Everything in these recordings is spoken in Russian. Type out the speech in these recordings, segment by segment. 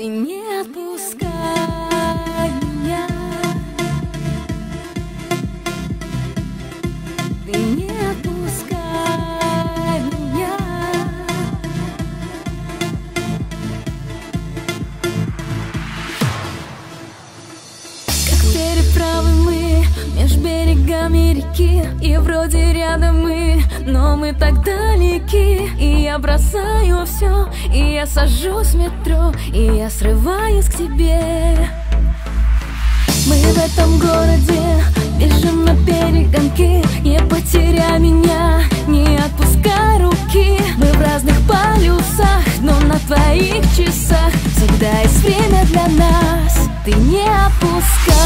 Ты не отпускай реки И вроде рядом мы, но мы так далеки. И я бросаю все, и я сажусь в метро И я срываюсь к тебе. Мы в этом городе бежим на перегонки Не потеряй меня, не отпускай руки. Мы в разных полюсах, но на твоих часах Всегда есть время для нас. Ты не отпускай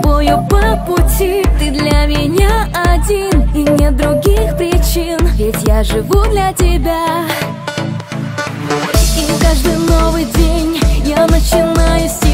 тобою по пути. Ты для меня один И нет других причин, ведь я живу для тебя. И каждый новый день я начинаю с тебя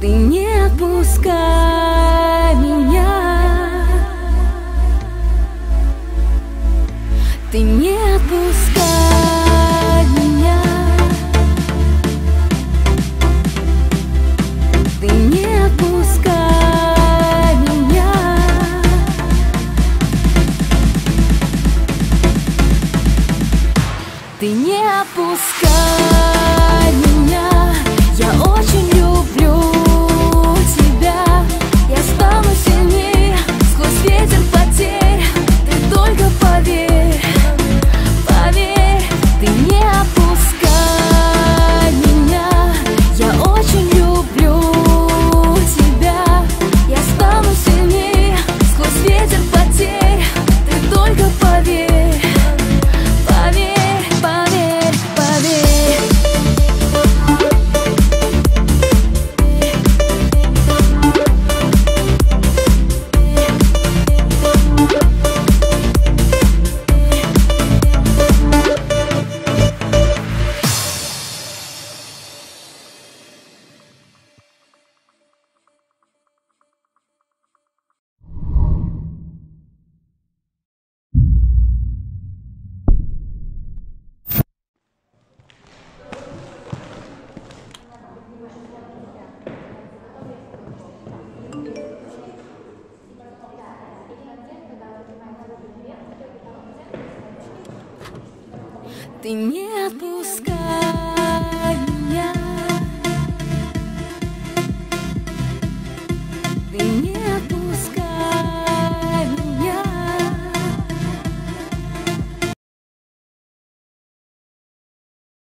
Ты не отпускай меня. Ты не Ты не отпускай